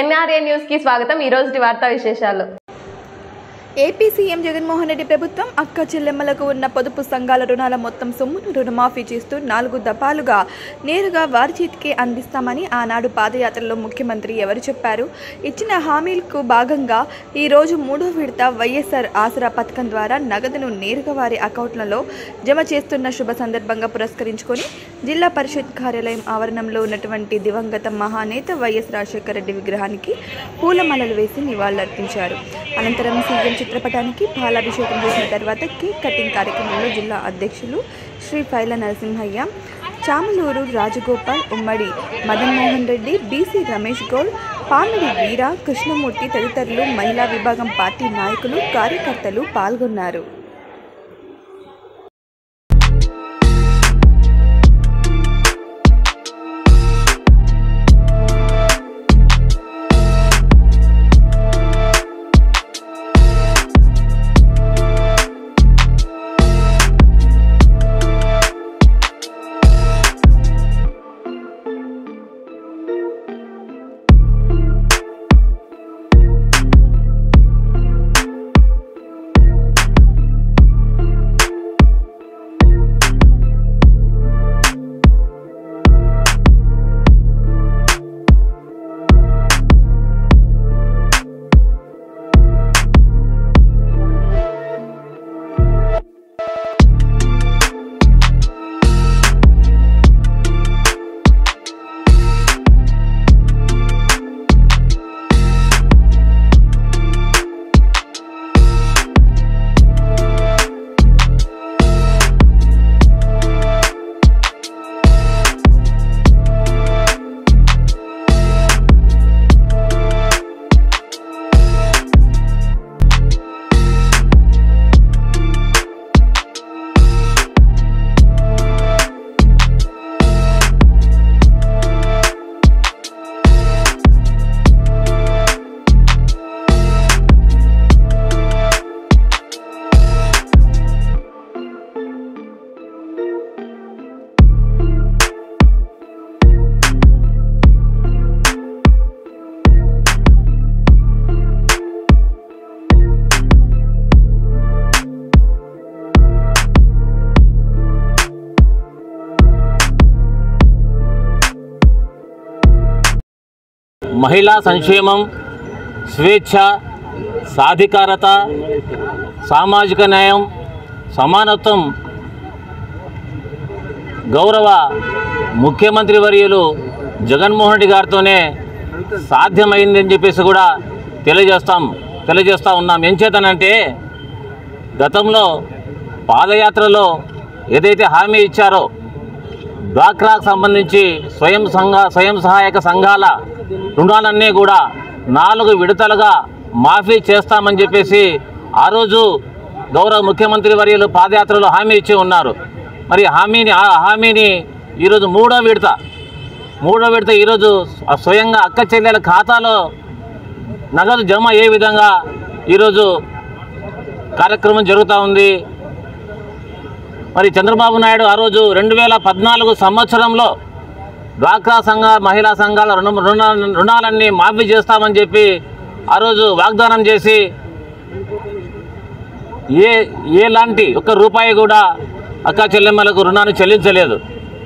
NRA న్యూస్కి స్వాగతం. ఈ రోజు వార్తా విశేషాలు. ఏపీ సీఎం జగన్మోహన్ రెడ్డి ప్రభుత్వం అక్క చెల్లెమ్మలకు ఉన్న పొదుపు సంఘాల రుణాల మొత్తం సొమ్మును రుణమాఫీ చేస్తూ నాలుగు దఫాలుగా నేరుగా వారి చేతికే అందిస్తామని ఆనాడు పాదయాత్రలో ముఖ్యమంత్రి ఎవరు చెప్పారు? ఇచ్చిన హామీలకు భాగంగా ఈరోజు మూడో విడత వైఎస్ఆర్ ఆసరా పథకం ద్వారా నగదును నేరుగా వారి అకౌంట్లలో జమ చేస్తున్న శుభ సందర్భంగా పురస్కరించుకొని జిల్లా పరిషత్ కార్యాలయం ఆవరణంలో ఉన్నటువంటి దివంగత మహానేత వైఎస్ రాజశేఖర రెడ్డి విగ్రహానికి పూలమాలలు వేసి నివాళులర్పించారు. అనంతరం సీఎం చిత్రపటానికి పాలాభిషేకం చేసిన తర్వాత కేక్ కటింగ్ కార్యక్రమంలో జిల్లా అధ్యక్షులు శ్రీ ఫైల నరసింహయ్య చామలూరు రాజగోపాల్ ఉమ్మడి మదన్మోహన్ రెడ్డి బీసీ రమేష్ గౌడ్ పామిడి వీర కృష్ణమూర్తి తదితరులు మహిళా విభాగం పార్టీ నాయకులు కార్యకర్తలు పాల్గొన్నారు. మహిళా సంక్షేమం స్వేచ్ఛ సాధికారత సామాజిక న్యాయం సమానత్వం గౌరవ ముఖ్యమంత్రి వర్యులు జగన్మోహన్ రెడ్డి గారితోనే సాధ్యమైందని చెప్పేసి కూడా తెలియజేస్తాం తెలియజేస్తూ ఉన్నాం. ఏం చేతనంటే గతంలో పాదయాత్రలో ఏదైతే హామీ ఇచ్చారో డ్వాక్రాకు సంబంధించి స్వయం సంఘ స్వయం సహాయక సంఘాల రుణాలన్నీ కూడా నాలుగు విడతలుగా మాఫీ చేస్తామని చెప్పేసి ఆ రోజు గౌరవ ముఖ్యమంత్రి వర్యులు పాదయాత్రలో హామీ ఇచ్చి ఉన్నారు. మరి హామీని ఆ హామీని ఈరోజు మూడో విడత మూడో విడత ఈరోజు స్వయంగా అక్క చెల్లెల ఖాతాలో నగదు జమ అయ్యే విధంగా ఈరోజు కార్యక్రమం జరుగుతూ ఉంది. మరి చంద్రబాబు నాయుడు ఆ రోజు రెండు వేల పద్నాలుగు సంవత్సరంలో డ్వాక్రా సంఘాలు మహిళా సంఘాల రుణ రుణాలన్నీ మాఫీ చేస్తామని చెప్పి ఆ రోజు వాగ్దానం చేసి ఏ ఏలాంటి ఒక్క రూపాయి కూడా అక్క చెల్లెమ్మలకు రుణాన్ని చెల్లించలేదు.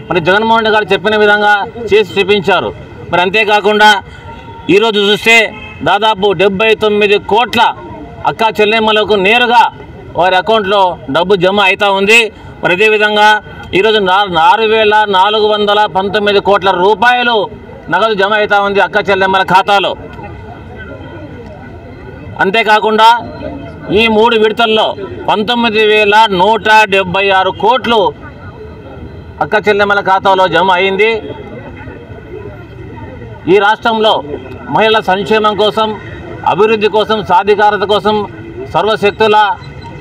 మరి జగన్మోహన్ రెడ్డి గారు చెప్పిన విధంగా చేసి చూపించారు. మరి అంతేకాకుండా ఈరోజు చూస్తే దాదాపు డెబ్బై తొమ్మిది కోట్ల అక్క చెల్లెమ్మలకు నేరుగా వారి అకౌంట్లో డబ్బు జమ అవుతూ ఉంది. మరి అదేవిధంగా ఈరోజు నాలుగు వేల నాలుగు వందల పంతొమ్మిది కోట్ల రూపాయలు నగదు జమ అవుతూ ఉంది అక్క చెల్లెమ్మల ఖాతాలో. అంతేకాకుండా ఈ మూడు విడతల్లో పంతొమ్మిది వేల నూట డెబ్బై ఆరు కోట్లు అక్క చెల్లెమ్మల ఖాతాలో జమ అయింది. ఈ రాష్ట్రంలో మహిళల సంక్షేమం కోసం అభివృద్ధి కోసం సాధికారత కోసం సర్వశక్తుల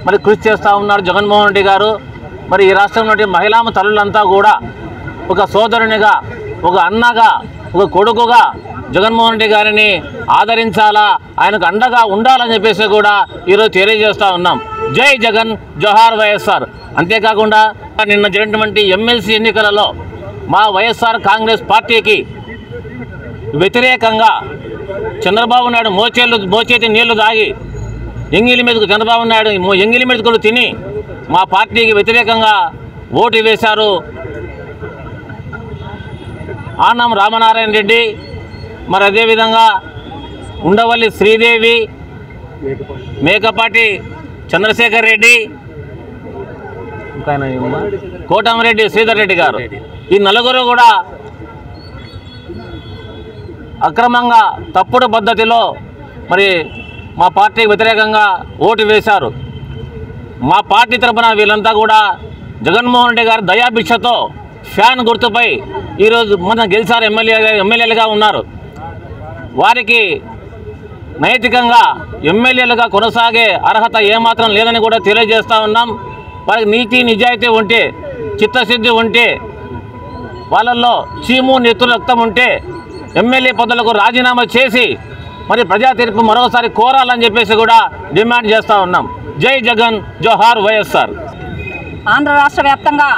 మరి కృషి చేస్తూ ఉన్నారు జగన్మోహన్ రెడ్డి గారు. మరి ఈ రాష్ట్రంలోని మహిళా తల్లులంతా కూడా ఒక సోదరునిగా ఒక అన్నగా ఒక కొడుకుగా జగన్మోహన్ రెడ్డి గారిని ఆదరించాలా ఆయనకు అండగా ఉండాలని చెప్పేసి కూడా ఈరోజు తెలియజేస్తూ ఉన్నాం. జై జగన్ జోహార్ వైఎస్ఆర్. అంతేకాకుండా నిన్న జరిగినటువంటి ఎమ్మెల్సీ ఎన్నికలలో మా వైఎస్ఆర్ కాంగ్రెస్ పార్టీకి వ్యతిరేకంగా చంద్రబాబు నాయుడు మోచేళ్ళు మోచేతి నీళ్ళు తాగి ఎంగిలి మీదకు చంద్రబాబు నాయుడు ఎంగిలి మెతుకులు తిని మా పార్టీకి వ్యతిరేకంగా ఓటు వేశారు ఆనం రామనారాయణ రెడ్డి. మరి అదేవిధంగా ఉండవల్లి శ్రీదేవి మేకపాటి చంద్రశేఖర్ రెడ్డి కోటమిరెడ్డి శ్రీధర్ రెడ్డి గారు. ఈ నలుగురు కూడా అక్రమంగా తప్పుడు పద్ధతిలో మరి మా పార్టీకి వ్యతిరేకంగా ఓటు వేశారు. మా పార్టీ తరపున వీళ్ళంతా కూడా జగన్మోహన్ రెడ్డి గారి దయాభిక్షతో ఫ్యాన్ గుర్తుపై ఈరోజు మన గెలిచారు ఎమ్మెల్యేగా ఎమ్మెల్యేలుగా ఉన్నారు. వారికి నైతికంగా ఎమ్మెల్యేలుగా కొనసాగే అర్హత ఏమాత్రం లేదని కూడా తెలియజేస్తూ ఉన్నాం. వారికి నీతి నిజాయితీ ఉంటే చిత్తశుద్ధి ఉంటే వాళ్ళల్లో చీము నెత్తులు రక్తం ఉంటే ఎమ్మెల్యే పదవులకు రాజీనామా చేసి మరి ప్రజా తీర్పు మరోసారి కోరాలని చెప్పేసి కూడా డిమాండ్ చేస్తూ ఉన్నాం. జై జగన్ జోహార్ వైఎస్ఆర్. ఆంధ్ర రాష్ట్ర వ్యాప్తంగా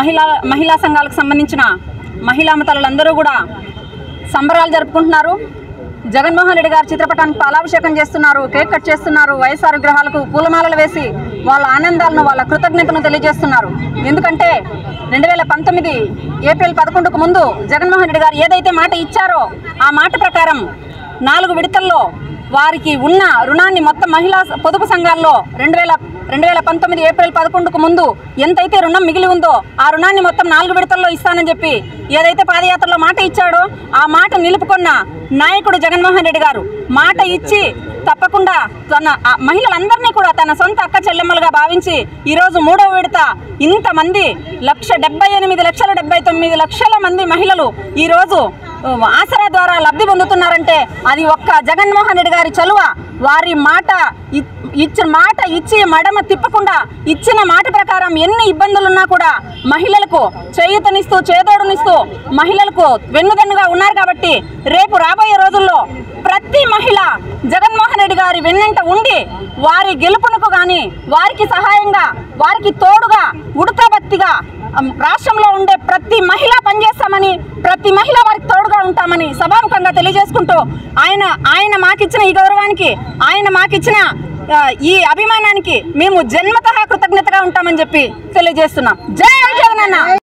మహిళా మహిళా సంఘాలకు సంబంధించిన మహిళా మతలందరూ కూడా సంబరాలు జరుపుకుంటున్నారు. జగన్మోహన్ రెడ్డి గారు చిత్రపటానికి పాలాభిషేకం చేస్తున్నారు కేక్ కట్ చేస్తున్నారు వైఎస్ఆర్ విగ్రహాలకు పూలమాలలు వేసి వాళ్ళ ఆనందాలను వాళ్ళ కృతజ్ఞతను తెలియజేస్తున్నారు. ఎందుకంటే రెండు వేల పంతొమ్మిది ఏప్రిల్ పదకొండుకు ముందు జగన్మోహన్ రెడ్డి గారు ఏదైతే మాట ఇచ్చారో ఆ మాట ప్రకారం నాలుగు విడతల్లో వారికి ఉన్న రుణాన్ని మొత్తం మహిళా పొదుపు సంఘాల్లో రెండు వేల రెండు వేల పంతొమ్మిది ఏప్రిల్ పదకొండుకు ముందు ఎంతైతే రుణం మిగిలి ఉందో ఆ రుణాన్ని మొత్తం నాలుగు విడతల్లో ఇస్తానని చెప్పి ఏదైతే పాదయాత్రలో మాట ఇచ్చాడో ఆ మాట నిలుపుకున్న నాయకుడు జగన్మోహన్ రెడ్డి గారు మాట ఇచ్చి తప్పకుండా తన ఆ మహిళలందరినీ కూడా తన సొంత అక్క చెల్లెమ్మలుగా భావించి ఈరోజు మూడవ విడత ఇంతమంది లక్ష డెబ్బై ఎనిమిది లక్షల డెబ్బై తొమ్మిది లక్షల మంది మహిళలు ఈరోజు ఆసరా ద్వారా లబ్ధి పొందుతున్నారంటే అది ఒక్క జగన్మోహన్ రెడ్డి గారి చలువ. వారి మాట ఇచ్చిన మాట ఇచ్చి మడమ తిప్పకుండా ఇచ్చిన మాట ప్రకారం ఎన్ని ఇబ్బందులున్నా కూడా మహిళలకు చేయూతనిస్తూ చేదోడునిస్తూ మహిళలకు వెన్నుదన్నుగా ఉన్నారు కాబట్టి రేపు రాబోయే రోజుల్లో ప్రతి మహిళ జగన్మోహన్ రెడ్డి గారి వెన్నంట ఉండి వారి గెలుపునకు కానీ వారికి సహాయంగా వారికి తోడుగా ఉడతాబత్తిగా రాష్ట్రంలో ఉండే ప్రతి మహిళ పనిచేస్తామని ప్రతి మహిళ వారికి తోడు ఉంటామని సభాముఖంగా తెలియజేసుకుంటూ ఆయన ఆయన మాకిచ్చిన ఈ గౌరవానికి ఆయన మాకిచ్చిన ఈ అభిమానానికి మేము జన్మత కృతజ్ఞతగా ఉంటామని చెప్పి తెలియజేస్తున్నాం. జై జగనన్న